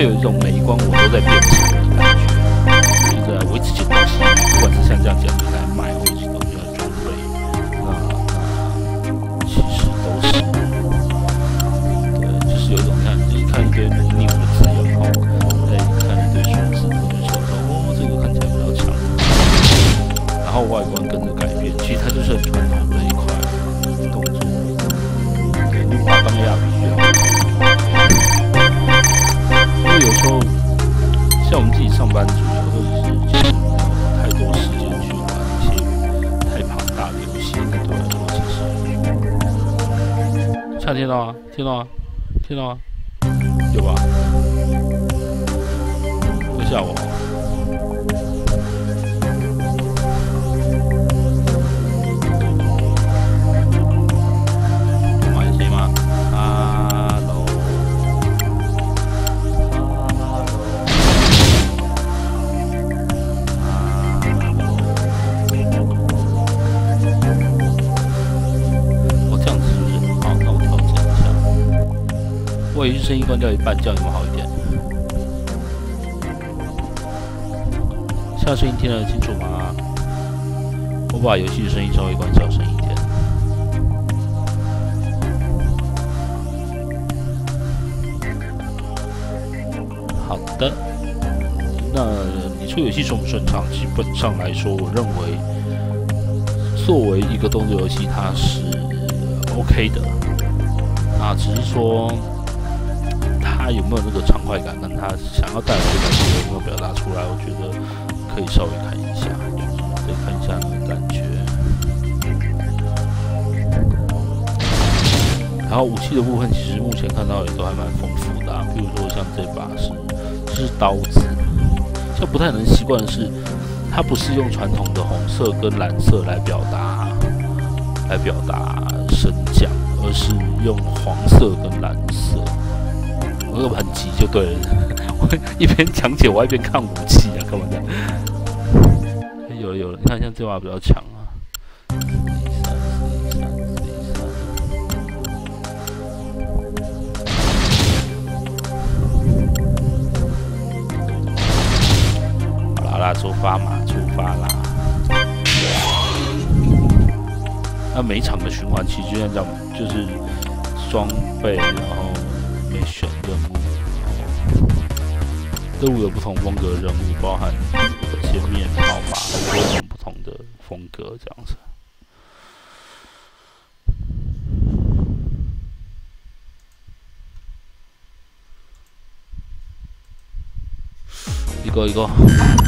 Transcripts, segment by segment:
会有一种每一关我都在变强的感觉。就是我一直捡东西，不管是像这样捡来卖，或者是东西要装备，那那其实都是，对，就是有一种看，就是看一堆那个 new 的资料，然后再看一堆数字，就说说哦，这个看起来比较强，然后外观跟着改变，其实它就是很传统的一块动作，对，你把它当亚比需要，上班族。或者是其实没有太多时间去玩一些太庞大的游戏，那对我来说其实，现在听到吗？听到吗？听到吗？有吧？会吓我吗。声音关掉一半，这样有没有好一点？现在声音听得清楚吗？我把游戏的声音稍微关小声一点。好的，那你说游戏顺不顺畅？基本上来说，我认为作为一个动作游戏，它是 OK 的。啊，只是说。有没有那个畅快感，跟他想要带来的感觉有没有表达出来？我觉得可以稍微看一下，就是可以看一下那个感觉。然后武器的部分，其实目前看到也都还蛮丰富的，比如说像这把是是刀子，这不太能习惯的是，它不是用传统的红色跟蓝色来表达来表达升降，而是用黄色跟蓝色。个很急就对了，我一边讲解我一边看武器啊，干嘛的？有了有了，你看像这把比较强啊。好啦啦，出发嘛，出发啦。那每场的循环其实就像这样，就是装备，然后任务有不同风格的任务，包含前面跑法很多种不同的风格，这样子。一个一个。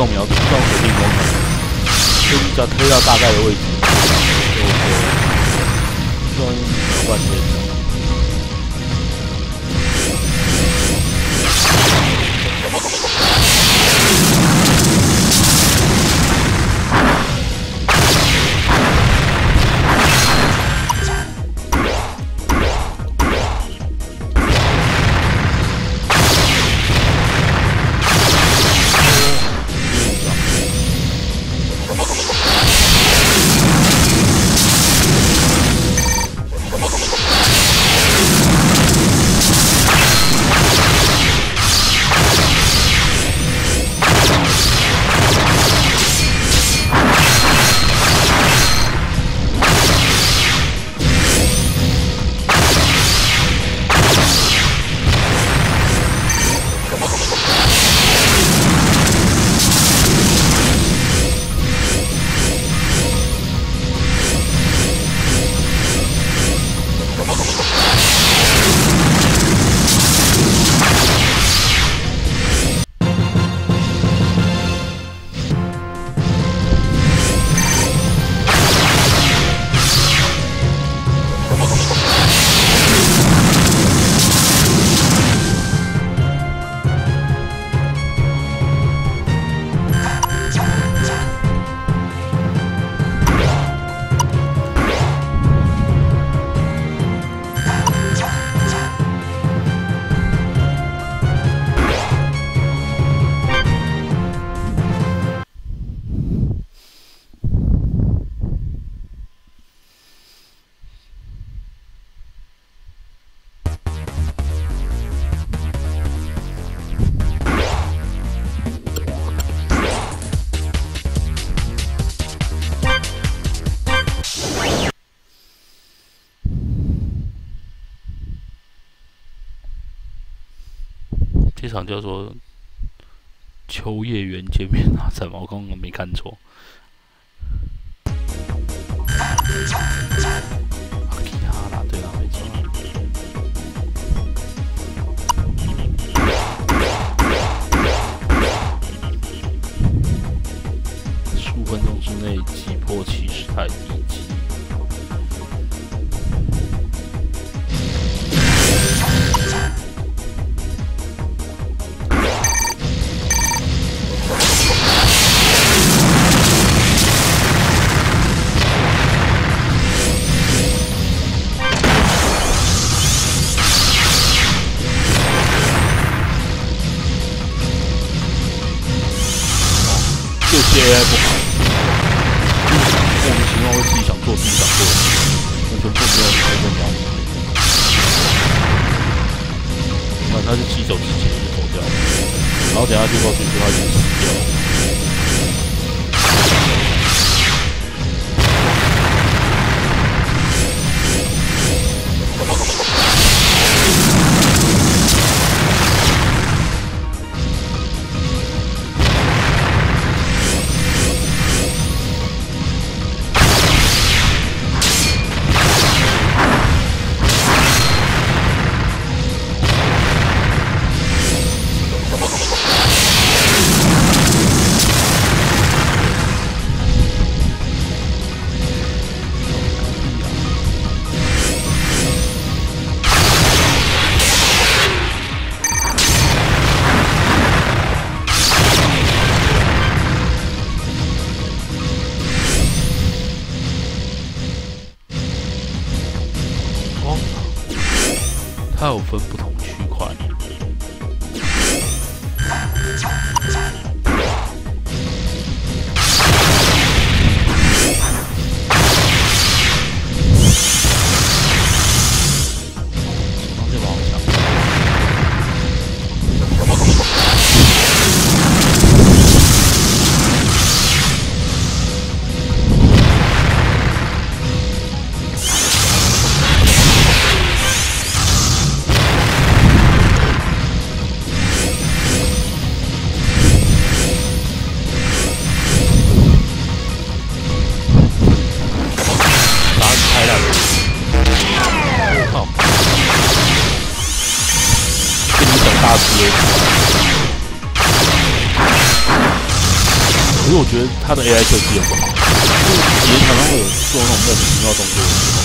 自动瞄准，场叫做秋叶原见面啊，怎么我刚刚没看错？阿基哈拉对啊，没错。十五分钟之内击破七十台敌机。AI 不好，莫名其妙会自己想做自己想做的，完全不没有开过瞄。你看他是七手之前就走掉了，然后等下就告诉你说他已经死。可是我觉得他的 AI 设计也不好，就是经常会做那种莫名其妙动作。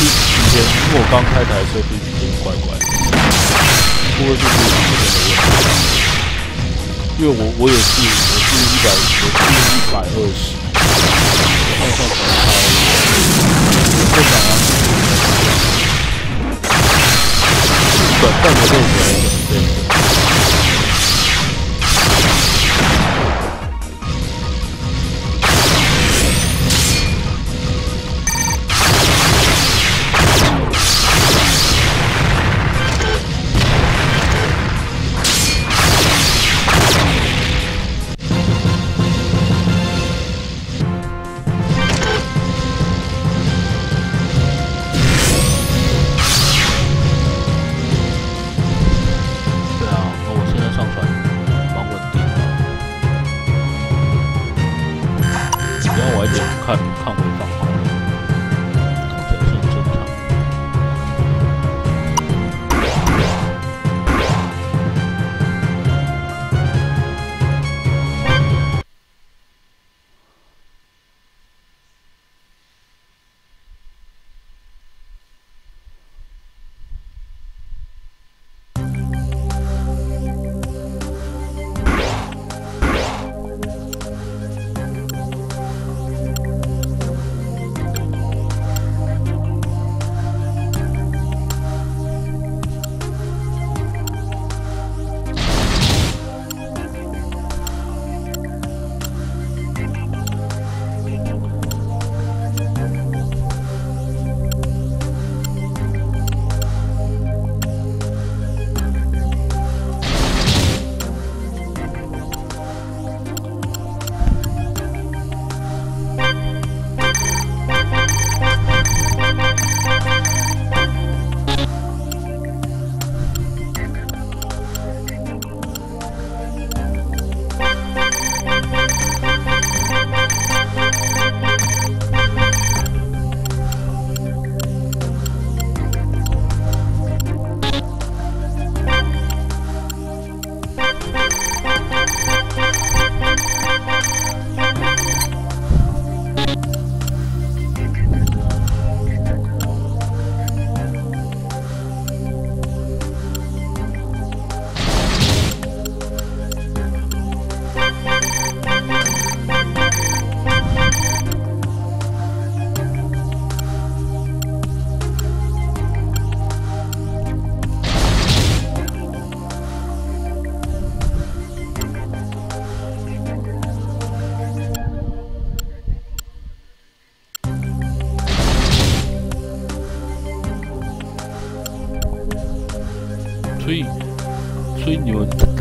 是今天，因为我刚开台，所以今天怪怪的。不过就是这边的问题，因为我我也是我是一百我是一百二十，我换上传开，会长啊。短暂的练习，对。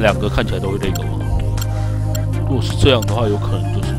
两个看起来都是这个吗？如果是这样的话，有可能就是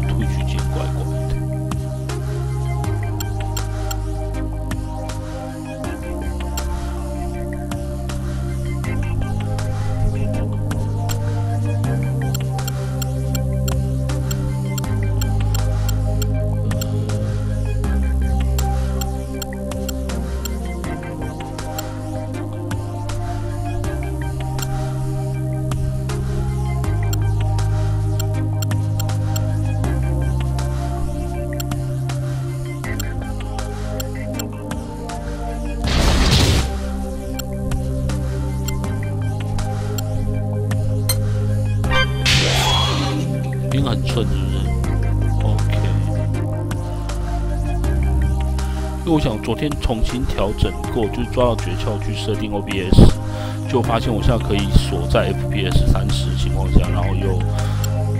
昨天重新调整过，就抓到诀窍去设定 OBS，就发现我现在可以锁在 FPS 三十情况下，然后又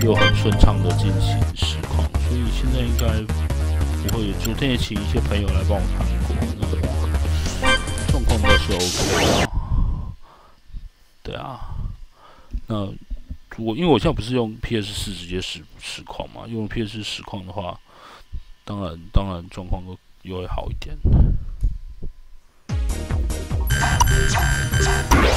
又很顺畅的进行实况，所以现在应该不会。昨天也请一些朋友来帮我看过，那状况倒是 OK 的。对啊，那。我因为我现在不是用 PS 四直接实实况嘛，用 PS 实况的话，当然当然状况都又会好一点。Time, time, time.